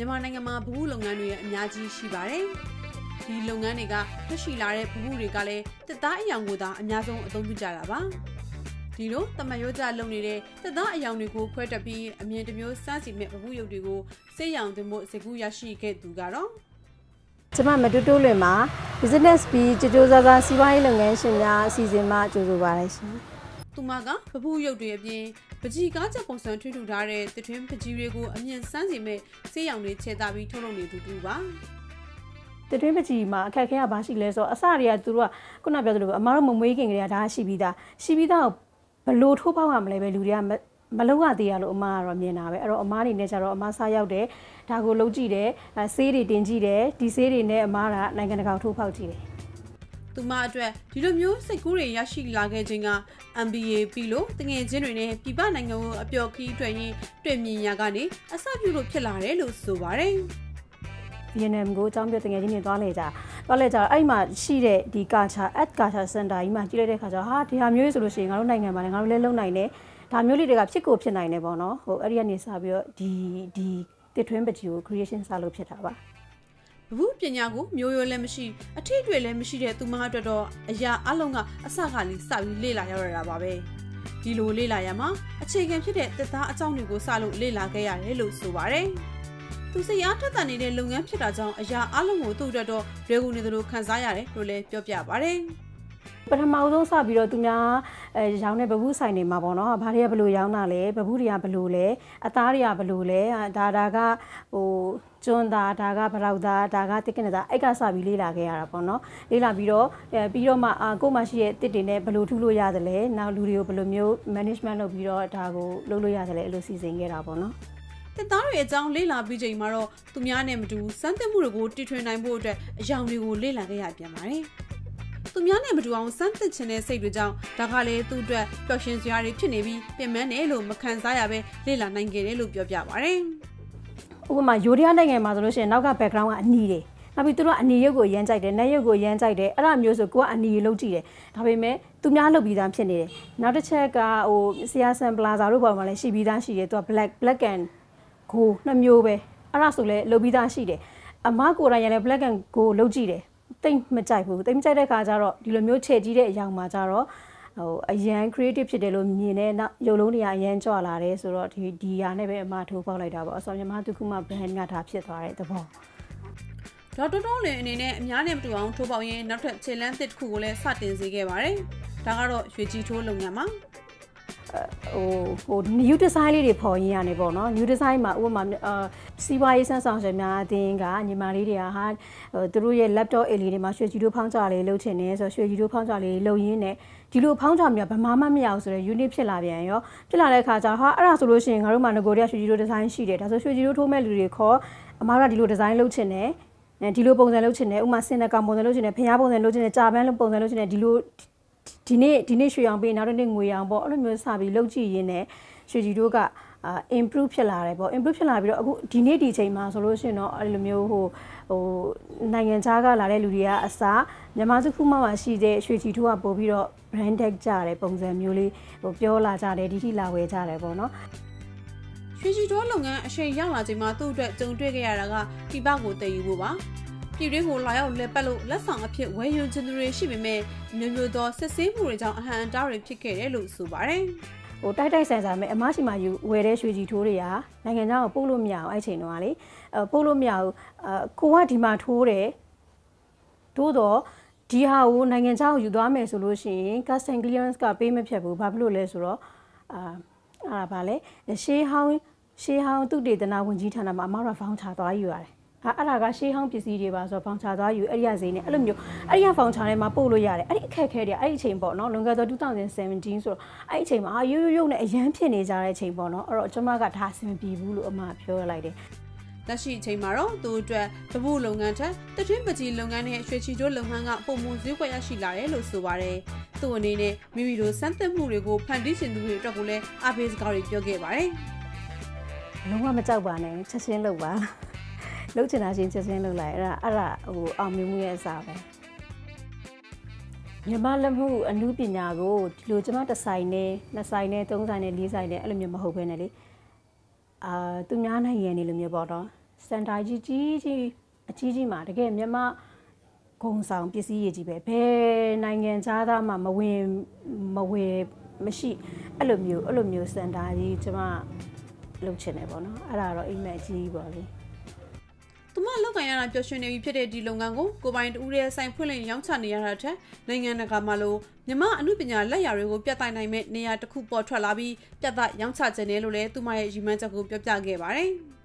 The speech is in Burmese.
မြန်မာနိုင်ငံမှာဗဟုလုပ်ငန်းတွေအများကြီးရှိပါတယ်။ဒီလုပ်ငန်းတွေကထက်ရှိလာတဲ့ဗဟုတွေကလည်းတက်သားအယောင်ကိုသာအများဆုံးအသုံးပြုကြတာပါ။ဒီလိုတမယိုးကြလုံနေတဲ့တက်သားအယောင်တွေကိုခွဲတက်ပြီးအမြင်တစ်မျိုးစမ်းစီမဲ့ဗဟုရုပ်တွေကိုစေးရောင်တင်ဖို့စကူရရှိခဲ့သူကတော့ကျမမတူတူလွင်မှာ business ပြီးကြိုးကြိုးစားစားစီးပွားရေးလုပ်ငန်းရှင်များအစီအစဉ်မှကြိုဆိုပါရရှင်။သူမကပပူရုပ်တွေအပြင် ပကြီးကားချက်ပုံစံထွေးထူထားတဲ့တထွင်းပကြီးတွေကိုအမြင့်စမ်းစီမဲ့ဆေးရောင်တွေခြေသားပြီးထုတ်လုပ်နေသူတူပါတတွင်းပကြီးမှာအခက်ခဲကဘာရှိလဲဆိုတော့အစတွေကသူတို့ကခုနပြောသလိုအမားတို့မမွေးခင်ကလေးကဒါရှိပြီးသားရှိပြီးသားဘလို့ထိုးပေါက်ရမလဲပဲလူတွေကမလုံးဝသေးရလို့အမကတော့မြင်တာပဲအဲ့တော့အမအနေနဲ့ကျတော့အမစားရောက်တယ်ဒါကိုလုံးကြည့်တယ်ဆေးတွေတင်ကြည့်တယ်ဒီဆေးတွေနဲ့အမကနိုင်ငံတကာထိုးဖောက်ကြည့်တယ် သူမအတွက်ဒီလိုမျိုးစိတ်ကူးတွေရရှိလာခဲ့ခြင်းက MBA ပြီးလို့တငယ်ချင်းတွေနဲ့ပြည်ပနိုင်ငံကိုအပျော်ခီးထွက်ရင်းတွေ့မြင်ရကနေအစပြုလို့ဖြစ်လာတယ်လို့ဆိုပါတယ်ဗီယက်နမ်ကိုအကြောင်းပြတငယ်ချင်းတွေသွားလေကြသွားလေကြအဲ့မှာရှိတဲ့ဒီ culture at culture center ကြီးမှာကြည့်လိုက်တဲ့ခါကျတော့ဟာဒီဟာမျိုးဆိုလို့ရှိရင်ငါတို့နိုင်ငံမှာလည်းငါတို့လည်းလုံနိုင်တယ်ဒါမျိုးလေးတွေကဖြစ်ကိုဖြစ်နိုင်တယ်ပေါ့နော်ဟိုအဲ့ဒီကနေစပြီးတော့ဒီဒီတစ်ထွင်းပကြီးကို creation စလို့ဖြစ်တာပါ ဘုပညာကိုမျိုးရိုးလည်းမရှိအထီးတွေလည်းမရှိတဲ့သူမအတွက်တော့အရာအလုံးကအစကလေးစပြီးလေ့လာရရတာပါပဲဒီလိုလေ့လာရမှာအခြေခံဖြစ်တဲ့တက်သားအကြောင်းတွေကိုစလို့လေ့လာခဲ့ရတယ်လို့ဆိုပါတယ်သူစိတ်အားထက်သန်နေတဲ့လုပ်ငန်းဖြစ်တာကြောင့်အရာအလုံးကိုသူ့အတွက်တော့ရေကူနေသလိုခံစားရတယ်လို့လည်းပြောပြပါတယ် ပထမဆုံးစပြီးတော့သူများအဲရောင်းတဲ့ဘဘူးဆိုင်တွေမှာပေါ့နော်ဘာတွေကဘလို့ရောင်းတာလဲဘဘူးတွေကဘလို့လဲအသားတွေကဘလို့လဲဒါဒါကဟိုကျွန်းသားဒါကဘလောက်သားဒါကတစ်ကနသားအဲ့ကစပြီးလေ့လာခဲ့ရတာပေါ့နော်လေ့လာပြီးတော့အဲပြီးတော့မှအာကို့မှာရှိတဲ့တစ်တွေနဲ့ဘလို့ထူလို့ရတယ်လဲနောက်လူတွေကိုဘလို့မျိုး management လုပ်ပြီးတော့ဒါကိုလုပ်လို့ရတယ်လဲအဲ့လိုစီစဉ်ခဲ့တာပေါ့နော်တက်သားတွေအကြောင်းလေ့လာပြီးချိန်မှာတော့သူများနဲ့မတူစမ်းသပ်မှုတွေကိုတီထွင်နိုင်ဖို့အတွက်အယောင်တွေကိုလေ့လာခဲ့ရပြန်ပါတယ်။ သူများနဲ့မတူအောင်စမ်းသစ်ခြင်းတဲ့စိတ်တွေကြောင့်ဒါကလည်းသူ့အတွက်ပျော်ရွှင်စရာတွေဖြစ်နေပြီးပြင်ပန်းတယ်လို့မခံစားရပဲလေ့လာနိုင်ခဲ့တယ်လို့ပြောပြပါဗျ။ဥပမာယိုဒီးယားနိုင်ငံမှာဆိုလို့ရှိရင်နောက်က background ကအနီတယ်။နောက်ပြီးသူတို့ကအနီရုပ်ကိုရမ်းကြိုက်တယ်၊နက်ရုပ်ကိုရမ်းကြိုက်တယ်။အဲ့ဒါမျိုးဆိုကိုကအနီရုပ်လုပ်ကြည့်တယ်။ဒါပေမဲ့သူများလုပ်ပြီးသားဖြစ်နေတယ်။နောက်တစ်ချက်ကဟိုဆရာဆန်ပလာဇာတို့ပေါ်မှာလည်းရှိပြီးသားရှိတယ်။သူက black black and go နှစ်မျိုးပဲ။အဲ့ဒါဆိုလည်းလုပ်ပြီးသားရှိတယ်။အမကိုယ်တိုင်ရလည်း black and go လုပ်ကြည့်တယ် တိတ်မကြိုက်ဘူးတိတ်မကြိုက်တဲ့ခါကျတော့ဒီလိုမျိုးခြေကြီးတဲ့အရာမှာကျတော့ဟိုအရန် creative ဖြစ်တယ်လို့မြင်တဲ့နောက်ရုပ်လုံးတွေကအရန်ကြွလာတယ်ဆိုတော့ဒီဒီဟာနဲ့ပဲအမထိုးပေါက်လိုက်တာပေါ့အစောမြန်မာသူခုမှ brand ကဒါဖြစ်သွားတဲ့သဘောဒေါက်တာတော်လင်အနေနဲ့အများနဲ့မတူအောင်ထိုးပေါက်ရင်းနောက်ထပ်ခြေလမ်းသစ်တစ်ခုကိုလည်းစတင်စေခဲ့ပါတယ်ဒါကတော့ရွှေကြီးထိုးလုပ်ငန်းပါ ဟိုဟို new design လေးတွေပေါ်ရင်းရတယ်ပေါ့နော် new design မှာဥပမာအာစီးပွားရေးဆန်းဆောင်ရှင်များအသင်းကညီမလေးတွေကဟာသူတို့ရဲ့ laptop အလေးတွေမှာရွှေကြည်တို့ဖောင်းကြလေးလုပ်ချင်တယ်ဆိုတော့ရွှေကြည်တို့ဖောင်းကြလေးလုပ်ရင်းနဲ့ဒီလိုဖောင်းကြမျိုးဗမာမှမရအောင်ဆိုတော့ unit ဖြစ်လာပြန်ရောဖြစ်လာတဲ့အခါကျဟာအဲ့ဒါဆိုလို့ရှိရင်ငါတို့မှာငကိုတွေကရွှေကြည်တို့ design ရှိတယ်ဒါဆိုရွှေကြည်တို့ထိုးမဲ့လူတွေခေါ်အမားတို့ကဒီလို design လုပ်ချင်တယ်ဒီလိုပုံစံလုပ်ချင်တယ်ဥမာစင်နကောင်ပုံစံလုပ်ချင်တယ်ဖျားပုံစံလုပ်ချင်တယ်ကြာပန်းပုံစံလုပ်ချင်တယ်ဒီလို ဒီနေ့ဒီနေ့ရွှေအောင်ပေးနောက်တစ်နေ့ငွေအောင်ပေါ့အဲ့လိုမျိုးစပြီးလုပ်ကြည့်ရင်းနဲ့ရွှေကြီးတို့ကအာ improve ဖြစ်လာတယ်ပေါ့ improve ဖြစ်လာပြီးတော့အခုဒီနေ့ဒီချိန်မှာဆိုလို့ရှိရင်တော့အဲ့လိုမျိုးဟိုဟိုနိုင်ငံခြားကလာတဲ့လူတွေကအစားမြန်မာစခုမှမှာရှိတဲ့ရွှေချီထူးကပို့ပြီးတော့ brand tag ကြတယ်ပုံစံမျိုးလေးဟိုပြောလာကြတယ်ဒီထိလာဝယ်ကြတယ်ပေါ့နော်ရွှေချီထူးလုပ်ငန်းအချိန်ရောက်လာချိန်မှာသူ့အတွက်ကြုံတွေ့ခဲ့ရတာကပြပကိုတည်ယူဖို့ပါ ပြည်တွင်းကိုလာရောက်လဲပတ်လို့လက်ဆောင်အဖြစ်ဝယ်ယူခြင်းတွေရှိပေမဲ့မျိုးမျိုးသောစစ်ဆေးမှုတွေကြောင့်အဟံအတားတွေဖြစ်ခဲ့တယ်လို့ဆိုပါတယ်ဟိုတိုက်တိုက်ဆန်ဆန်မဲ့အမရှိမှယူဝယ်တဲ့ရွှေကြီးထိုးတွေကနိုင်ငံခြားကိုပို့လို့မရအောင်အဲ့ချိန်တော့လေအဲပို့လို့မရဘူးအကိုကဒီမှာထိုးတယ်သို့တော့ဒီဟာကိုနိုင်ငံခြားကိုယူသွားမယ်ဆိုလို့ရှိရင် custom clearance ကပေးမဖြတ်ဘူးဘာဖြစ်လို့လဲဆိုတော့အာအဲ့ဒါဗာလဲရှေးဟောင်းရှေးဟောင်းသူတေသနာဝန်ကြီးဌာနမှာအမရဖောင်းချသွားယူရတယ်ဟာ အဲ့ဒါကရှေးဟောင်းပစ္စည်းတွေပါဆိုတော့ဖောင်ချာသွားယူအဲ့ဒီရဈေးနဲ့အဲ့လိုမျိုးအဲ့ဒီကဖောင်ချာထဲမှာပို့လို့ရတယ်အဲ့ဒီအခက်အခဲတွေအဲ့ဒီအချိန်ပေါ့နော်လွန်ခဲ့သော2017ဆိုတော့အဲ့ဒီအချိန်မှာရိုးရိုးရိုးနဲ့အရန်ဖြစ်နေကြတဲ့အချိန်ပေါ့နော်အဲ့တော့ကျွန်မကဒါအဆင်ပြေဘူးလို့အမပြောလိုက်တယ်လက်ရှိအချိန်မှာတော့သူအတွက်တပုလုပ်ငန်းထက်တထွင်းပကြီးလုပ်ငန်းနဲ့ရွှေချီကျိုးလုပ်ငန်းကပုံမှန်ဈေးကွက်ရရှိလာတယ်လို့ဆိုပါတယ်။သူ့အနေနဲ့မိမိတို့စမ်းသပ်မှုတွေကိုဖန်တီးရှင်သူတွေအတွက်ကိုလည်းအားပေးစကားတွေပြောခဲ့ပါတယ်။လုံးဝမကြောက်ပါနဲ့ချက်ချင်းလုပ်ပါ။ လှုပ်ချင်တာချင်းချက်ချင်းလှုပ်လိုက်အဲ့ဒါအဲ့ဒါဟိုအောင်မြင်မှုရဲ့အစားပဲမြန်မာလက်မှုအမှုပညာကိုဒီလိုကျမတစ်ဆိုင်နဲ့နှစ်ဆိုင်နဲ့သုံးဆိုင်နဲ့လေးဆိုင်နဲ့အဲ့လိုမျိုးမဟုတ်ဘဲနဲ့လေအာသူများနိုင်ငံနေလိုမျိုးပေါ့တော့စန်တာကြီးကြီးကြီးအကြီးကြီးမှာတကယ်မြန်မာဂုံဆောင်ပစ္စည်းရည်ကြီးပဲဘယ်နိုင်ငံသားသားမှမဝင်မဝယ်မရှိအဲ့လိုမျိုးအဲ့လိုမျိုးစန်တာကြီးကျမလုပ်ချင်တယ်ပေါ့နော်အဲ့ဒါတော့အိမ်မက်ကြီးပေါ့လေ သူမလောက်ကန်ရတာပျော်ရွှင်နေပြီဖြစ်တဲ့ဒီလုပ်ငန်းကိုကိုပိုင်တူရဲ့ဆိုင်ဖွင့်လှစ်ရောင်းချနေရတာထက်နိုင်ငံတကာမှာလို့မြမအမှုပညာလက်ရာတွေကိုပြသနိုင်မဲ့နေရာတစ်ခုပေါ်ထွက်လာပြီးပြသရောင်းချခြင်းတယ်လို့လည်းသူမရဲ့ရည်မှန်းချက်ကိုပြောပြခဲ့ပါတယ်။